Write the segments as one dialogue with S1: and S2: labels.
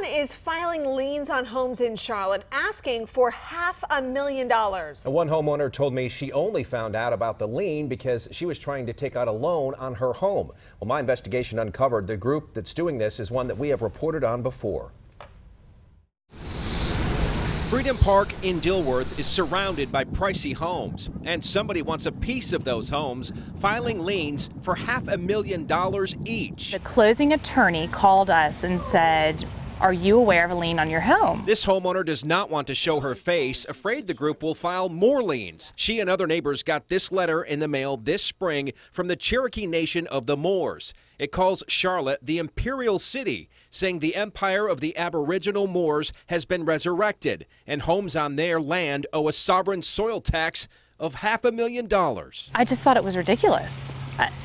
S1: Someone is filing liens on homes in Charlotte asking for half a million dollars.
S2: One homeowner told me she only found out about the lien because she was trying to take out a loan on her home. Well, my investigation uncovered the group that's doing this is one that we have reported on before.
S3: Freedom Park in Dilworth is surrounded by pricey homes, and somebody wants a piece of those homes, filing liens for half a million dollars each.
S4: The closing attorney called us and said, are you aware of a lien on your home?
S3: This homeowner does not want to show her face, afraid the group will file more liens. She and other neighbors got this letter in the mail this spring from the Cherokee Nation of the Moors. It calls Charlotte the Imperial City, saying the empire of the Aboriginal Moors has been resurrected, and homes on their land owe a sovereign soil tax of half a million dollars.
S4: I just thought it was ridiculous.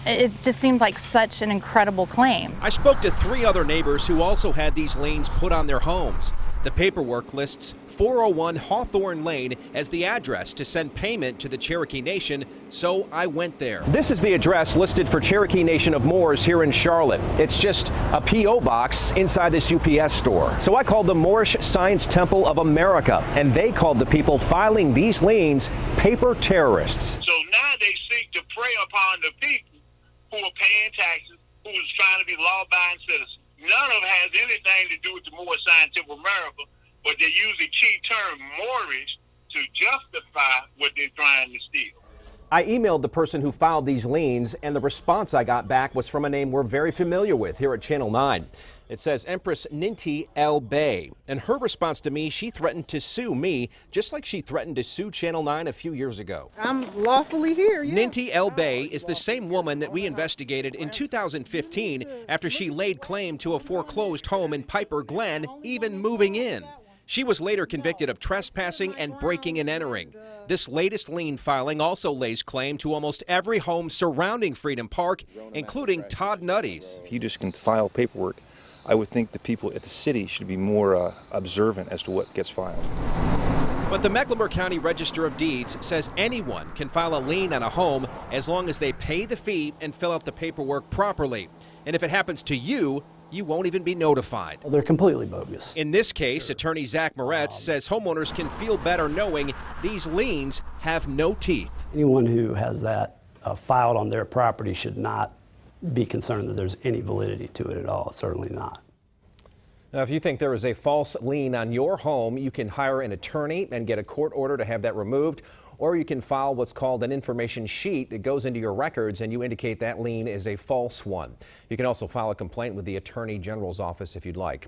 S4: It just seemed like such an incredible claim.
S3: I spoke to three other neighbors who also had these lanes put on their homes. The paperwork lists 401 Hawthorne Lane as the address to send payment to the Cherokee Nation, so I went there.
S2: This is the address listed for Cherokee Nation of Moors here in Charlotte. It's just a P.O. box inside this UPS store. So I called the Moorish Science Temple of America, and they called the people filing these liens paper terrorists.
S5: So now they seek to prey upon the people who are paying taxes, who trying to be law-abiding citizens. None of it has anything to do with the Moorish Scientific America, but they use the key term Moorish to justify what steal.
S2: I emailed the person who filed these liens, and the response I got back was from a name we're very familiar with here at Channel 9. It says Empress Ninti El Bey. And her response to me, she threatened to sue me, just like she threatened to sue Channel 9 a few years ago.
S6: I'm lawfully here. Yeah.
S3: Ninti El Bey is the same woman that we investigated in 2015 after she laid claim to a foreclosed home in Piper Glen, even moving in. She was later convicted of trespassing and breaking and entering. This latest lien filing also lays claim to almost every home surrounding Freedom Park, including Todd Nutty's.
S7: If you just can file paperwork, I would think the people at the city should be more uh, observant as to what gets filed.
S3: But the Mecklenburg County Register of Deeds says anyone can file a lien on a home as long as they pay the fee and fill out the paperwork properly. And if it happens to you, you won't even be notified.
S8: Well, they're completely bogus.
S3: In this case, attorney Zach Moretz says homeowners can feel better knowing these liens have no teeth.
S8: Anyone who has that uh, filed on their property should not be concerned that there's any validity to it at all. Certainly not.
S2: Now, if you think there is a false lien on your home, you can hire an attorney and get a court order to have that removed or you can file what's called an information sheet that goes into your records and you indicate that lien is a false one. You can also file a complaint with the Attorney General's office if you'd like.